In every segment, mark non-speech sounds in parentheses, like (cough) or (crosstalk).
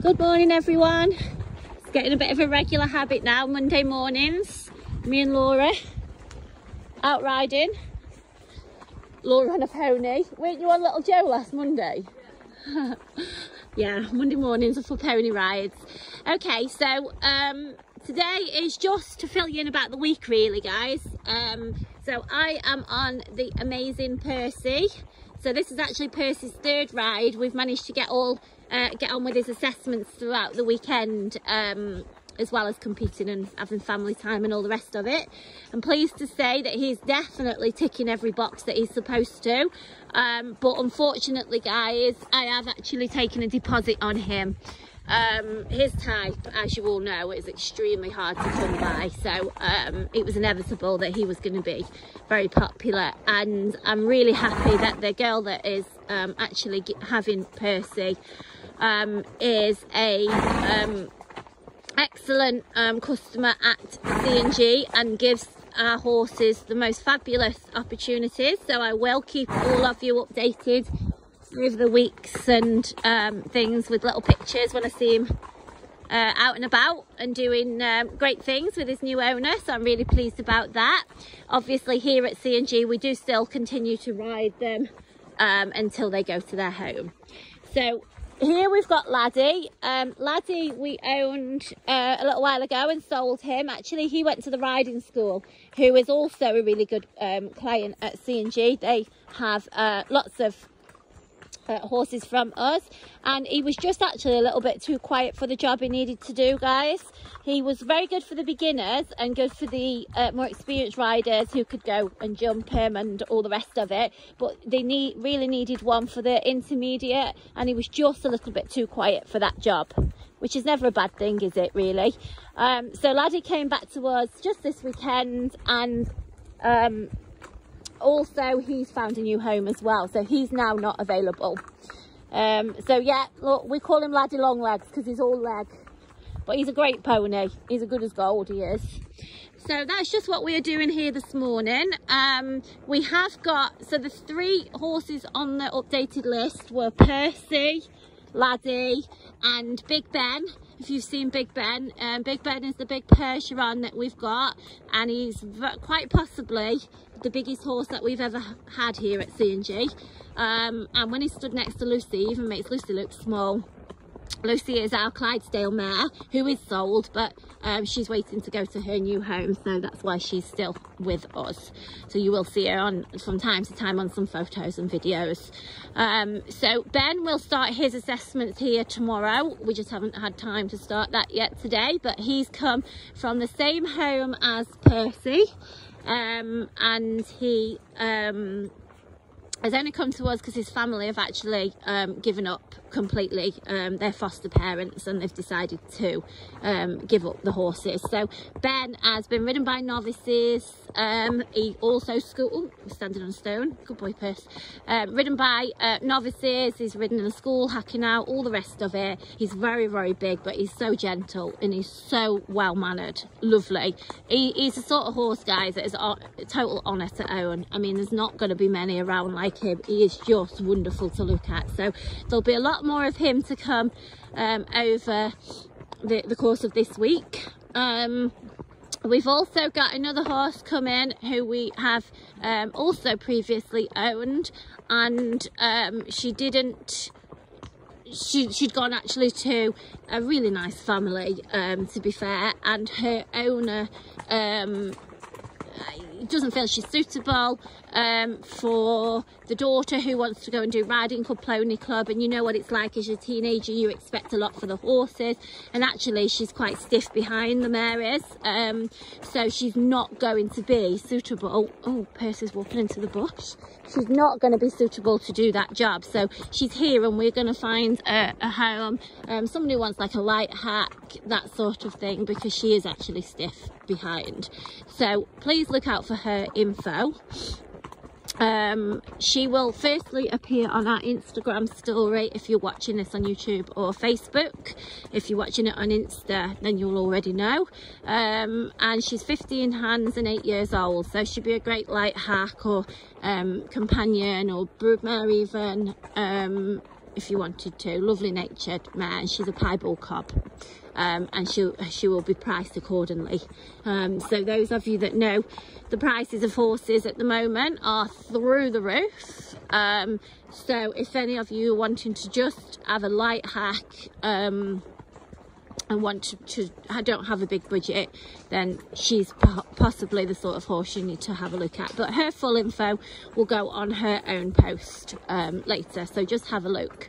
Good morning everyone. It's getting a bit of a regular habit now, Monday mornings. Me and Laura out riding. Laura on a pony. Weren't you on Little Joe last Monday? (laughs) yeah, Monday mornings are for pony rides. Okay, so um, today is just to fill you in about the week really guys. Um, so I am on the amazing Percy. So this is actually Percy's third ride. We've managed to get all uh, get on with his assessments throughout the weekend um, as well as competing and having family time and all the rest of it. I'm pleased to say that he's definitely ticking every box that he's supposed to. Um, but unfortunately, guys, I have actually taken a deposit on him. Um, his type, as you all know, is extremely hard to come by. So um, it was inevitable that he was going to be very popular. And I'm really happy that the girl that is um, actually having Percy um, is a um, excellent um, customer at C&G and gives our horses the most fabulous opportunities. So I will keep all of you updated over the weeks and um, things with little pictures when I see him uh, out and about and doing um, great things with his new owner so I'm really pleased about that obviously here at C&G we do still continue to ride them um, until they go to their home so here we've got Laddie. Um, Laddie we owned uh, a little while ago and sold him. Actually, he went to the riding school, who is also a really good um, client at C&G. They have uh, lots of uh, horses from us. And he was just actually a little bit too quiet for the job he needed to do guys. He was very good for the beginners and good for the uh, more experienced riders who could go and jump him and all the rest of it. But they need really needed one for the intermediate and he was just a little bit too quiet for that job which is never a bad thing is it really? Um, so laddie came back to us just this weekend and um, also he's found a new home as well so he's now not available. Um, so yeah look we call him laddie long legs because he's all leg. But he's a great pony. He's as good as gold he is. So that's just what we are doing here this morning. Um, we have got so the three horses on the updated list were percy laddie and big ben if you've seen Big Ben. Um, Big Ben is the big Percheron that we've got and he's quite possibly the biggest horse that we've ever had here at C&G. Um, and when he stood next to Lucy, even makes Lucy look small. Lucy is our Clydesdale mare, who is sold, but um, she's waiting to go to her new home, so that's why she's still with us. So you will see her on from time to time on some photos and videos. Um, so Ben will start his assessments here tomorrow. We just haven't had time to start that yet today, but he's come from the same home as Percy, um, and he um, has only come to us because his family have actually um, given up completely um, their foster parents and they've decided to um, give up the horses. So Ben has been ridden by novices. Um, he also school standing on stone. Good boy, Purse. Um, ridden by uh, novices. He's ridden in a school, hacking out, all the rest of it. He's very, very big, but he's so gentle and he's so well mannered. Lovely. He, he's the sort of horse, guys, that is a total honour to own. I mean, there's not going to be many around like him. He is just wonderful to look at. So there'll be a lot more of him to come um, over the, the course of this week. Um, we've also got another horse coming who we have um, also previously owned and um, she didn't she, she'd gone actually to a really nice family um, to be fair and her owner um, doesn't feel she's suitable um, for the daughter who wants to go and do riding club, pony club, and you know what it's like as a teenager, you expect a lot for the horses, and actually she's quite stiff behind the mares, um, so she's not going to be suitable. Oh, Percy's walking into the bush. She's not going to be suitable to do that job, so she's here and we're going to find a, a home, um, somebody wants like a light hack, that sort of thing, because she is actually stiff behind. So please look out for her info um, she will firstly appear on our Instagram story if you're watching this on YouTube or Facebook. If you're watching it on Insta, then you'll already know. Um, and she's 15 hands and 8 years old, so she'd be a great light hack or um, companion or broodmare even. Um, if you wanted to. Lovely natured mare, she's a piebald cob. Um, and she she will be priced accordingly. Um, so those of you that know the prices of horses at the moment are through the roof. Um, so if any of you are wanting to just have a light hack, um, and want to, to I don't have a big budget then she's po possibly the sort of horse you need to have a look at but her full info will go on her own post um, later so just have a look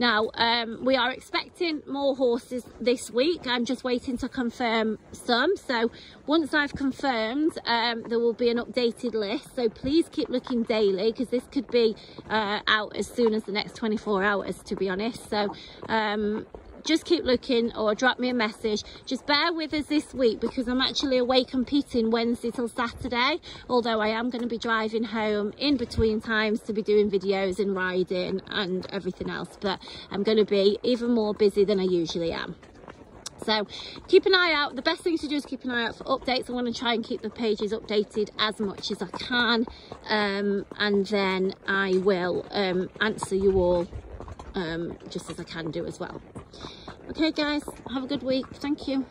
now um, we are expecting more horses this week. I'm just waiting to confirm some. So once I've confirmed um, there will be an updated list. So please keep looking daily because this could be uh, out as soon as the next 24 hours to be honest. So um, just keep looking or drop me a message. Just bear with us this week because i'm actually away competing wednesday till saturday although i am going to be driving home in between times to be doing videos and riding and everything else but i'm going to be even more busy than i usually am. So keep an eye out. The best thing to do is keep an eye out for updates. I want to try and keep the pages updated as much as i can um, and then i will um, answer you all um, just as I can do as well. Okay guys, have a good week. Thank you.